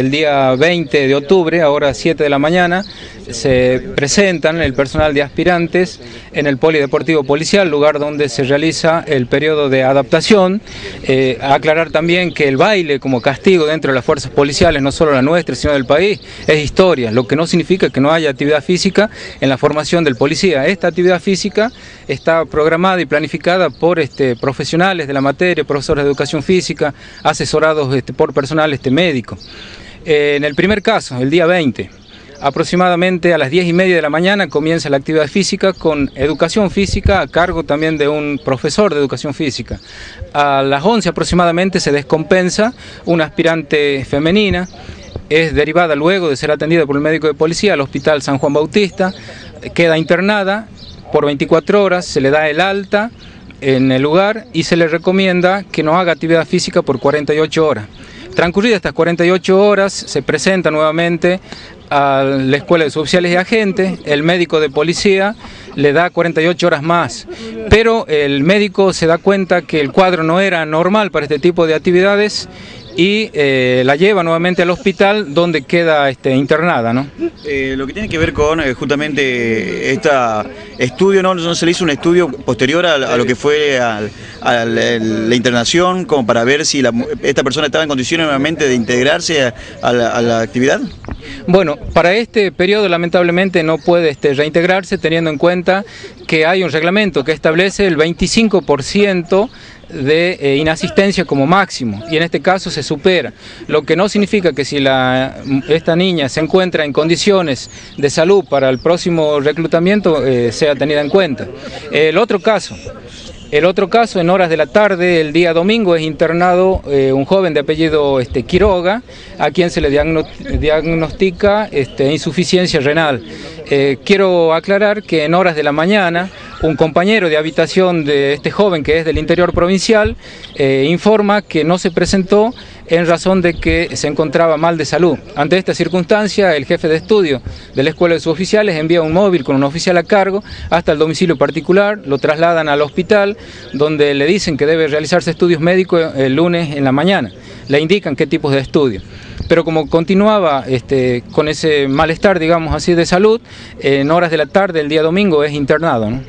El día 20 de octubre, ahora 7 de la mañana, se presentan el personal de aspirantes en el Polideportivo Policial, lugar donde se realiza el periodo de adaptación. Eh, aclarar también que el baile como castigo dentro de las fuerzas policiales, no solo la nuestra, sino del país, es historia, lo que no significa que no haya actividad física en la formación del policía. Esta actividad física está programada y planificada por este, profesionales de la materia, profesores de educación física, asesorados este, por personal este, médico. Eh, en el primer caso, el día 20, aproximadamente a las 10 y media de la mañana comienza la actividad física con educación física a cargo también de un profesor de educación física. A las 11 aproximadamente se descompensa una aspirante femenina, es derivada luego de ser atendida por el médico de policía al hospital San Juan Bautista, queda internada por 24 horas, se le da el alta en el lugar y se le recomienda que no haga actividad física por 48 horas. Transcurridas estas 48 horas, se presenta nuevamente a la Escuela de Suboficiales y Agentes, el médico de policía le da 48 horas más, pero el médico se da cuenta que el cuadro no era normal para este tipo de actividades y eh, la lleva nuevamente al hospital donde queda este, internada. ¿no? Eh, lo que tiene que ver con eh, justamente este estudio, ¿no? ¿no? se le hizo un estudio posterior a, lo que fue a, la, internación, como para ver si esta persona estaba en condiciones nuevamente de integrarse a, la, actividad? Bueno, para este periodo lamentablemente no puede este, reintegrarse teniendo en cuenta que hay un reglamento que establece el 25% de eh, inasistencia como máximo y en este caso se supera, lo que no significa que si la, esta niña se encuentra en condiciones de salud para el próximo reclutamiento eh, sea tenida en cuenta. El otro caso, el otro caso, en horas de la tarde, el día domingo, es internado eh, un joven de apellido este, Quiroga, a quien se le diagnostica este, insuficiencia renal. quiero aclarar que en horas de la mañana, un compañero de habitación de este joven que es del interior provincial eh, informa que no se presentó en razón de que se encontraba mal de salud. Ante esta circunstancia, el jefe de estudio de la Escuela de Suboficiales envía un móvil con un oficial a cargo hasta el domicilio particular, lo trasladan al hospital donde le dicen que debe realizarse estudios médicos el lunes en la mañana. Le indican qué tipos de estudios pero como continuaba este, con ese malestar, digamos así, de salud, en horas de la tarde, el día domingo, es internado.